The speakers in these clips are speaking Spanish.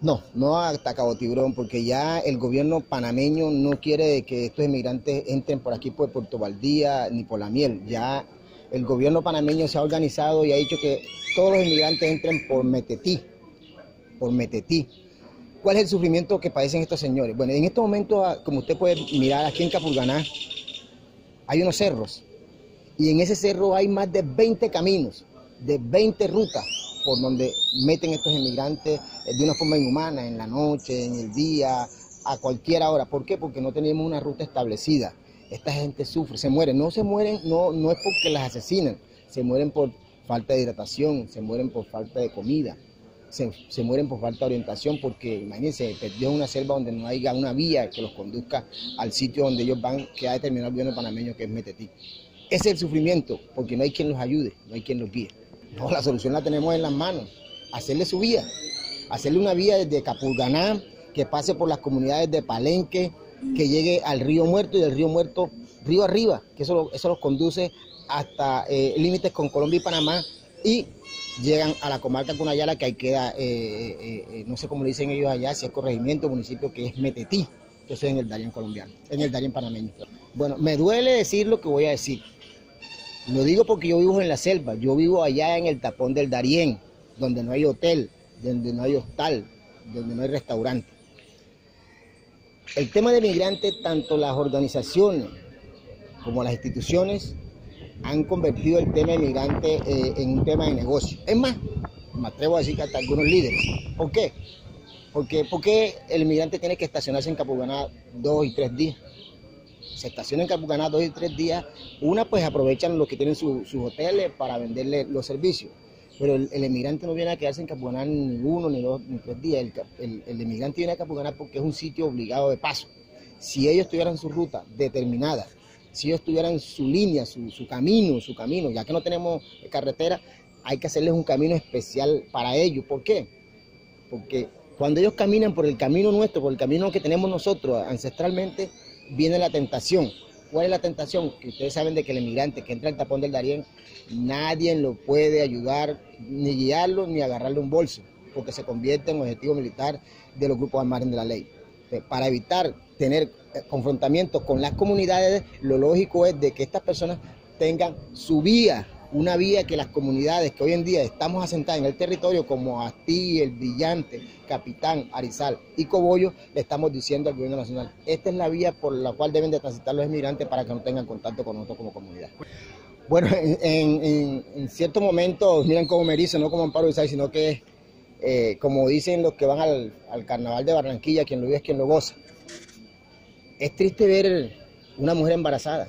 No, no ha atacado tiburón porque ya el gobierno panameño no quiere que estos inmigrantes entren por aquí por Puerto Valdía ni por la miel. Ya el gobierno panameño se ha organizado y ha dicho que todos los inmigrantes entren por Metetí, por Metetí. ¿Cuál es el sufrimiento que padecen estos señores? Bueno, en estos momentos, ah, como usted puede mirar aquí en Capurganá, hay unos cerros y en ese cerro hay más de 20 caminos, de 20 rutas por donde meten estos inmigrantes eh, de una forma inhumana, en la noche, en el día, a cualquier hora. ¿Por qué? Porque no tenemos una ruta establecida. Esta gente sufre, se muere. No se mueren, no, no es porque las asesinan, se mueren por falta de hidratación, se mueren por falta de comida, se, se mueren por falta de orientación, porque imagínense, perdió una selva donde no haya una vía que los conduzca al sitio donde ellos van, que ha determinado el gobierno panameño, que es Metetí. Ese es el sufrimiento, porque no hay quien los ayude, no hay quien los guíe. No, la solución la tenemos en las manos, hacerle su vía, hacerle una vía desde Capurganá, que pase por las comunidades de Palenque, que llegue al río Muerto y del río Muerto río arriba, que eso, eso los conduce hasta eh, límites con Colombia y Panamá y llegan a la comarca Cunayala, que ahí queda, eh, eh, no sé cómo le dicen ellos allá, si es corregimiento, municipio que es Metetí, que es en el Darién colombiano, en el Darién panameño. Bueno, me duele decir lo que voy a decir. Lo digo porque yo vivo en la selva, yo vivo allá en el tapón del Darién, donde no hay hotel, donde no hay hostal, donde no hay restaurante. El tema de migrantes, tanto las organizaciones como las instituciones han convertido el tema de migrantes eh, en un tema de negocio. Es más, me atrevo a decir que hasta algunos líderes. ¿Por qué? Porque, porque el migrante tiene que estacionarse en Capuganá dos y tres días se estacionan en Capucaná dos y tres días, una pues aprovechan los que tienen su- sus hoteles para venderle los servicios. Pero el, emigrante no viene a quedarse en Capucaná ni uno, ni dos, ni tres días. El, emigrante viene a Capucaná porque es un sitio obligado de paso. Si ellos tuvieran su ruta determinada, si ellos tuvieran su línea, su camino, su camino, ya que no tenemos carretera, hay que hacerles un camino especial para ellos. ¿Por qué? Porque cuando ellos caminan por el camino nuestro, por el camino que tenemos nosotros ancestralmente, viene la tentación. ¿Cuál es la tentación? Que ustedes saben de que el emigrante que entra al tapón del Darién, nadie lo puede ayudar, ni guiarlo, ni agarrarle un bolso, porque se convierte en objetivo militar de los grupos al margen de la ley. Para evitar tener eh, confrontamientos con las comunidades, lo lógico es de que estas personas tengan su vía, una vía que las comunidades que hoy en día estamos asentadas en el territorio, como Astí, El Brillante, Capitán, Arizal y Cobollo, le estamos diciendo al gobierno nacional, esta es la vía por la cual deben de transitar los inmigrantes para que no tengan contacto con nosotros como comunidad. Bueno, en, ciertos momentos, miren cómo me erizo, no como Amparo Isai, sino que, eh, como dicen los que van al carnaval de Barranquilla, quien lo vive es quien lo goza. Es triste ver una mujer embarazada,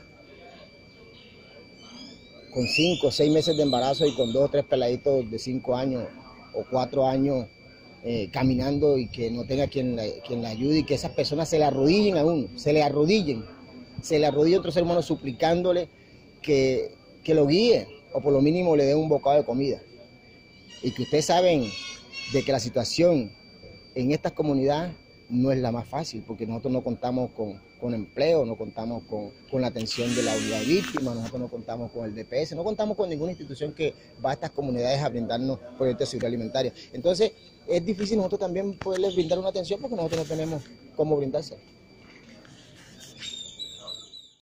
con cinco o seis meses de embarazo y con dos o tres peladitos de cinco años o cuatro años eh, caminando y que no tenga quien la, quien la ayude y que esas personas se le arrodillen a uno, se le arrodillen, se le arrodille a otro ser humano suplicándole que, que lo guíe o por lo mínimo le dé un bocado de comida. Y que ustedes saben de que la situación en estas comunidades no es la más fácil, porque nosotros no contamos con, con empleo, no contamos con, con la atención de la unidad de víctimas, nosotros no contamos con el DPS, no contamos con ninguna institución que va a estas comunidades a brindarnos proyectos de seguridad alimentaria. Entonces, es difícil nosotros también poderles brindar una atención porque nosotros no tenemos cómo brindársela.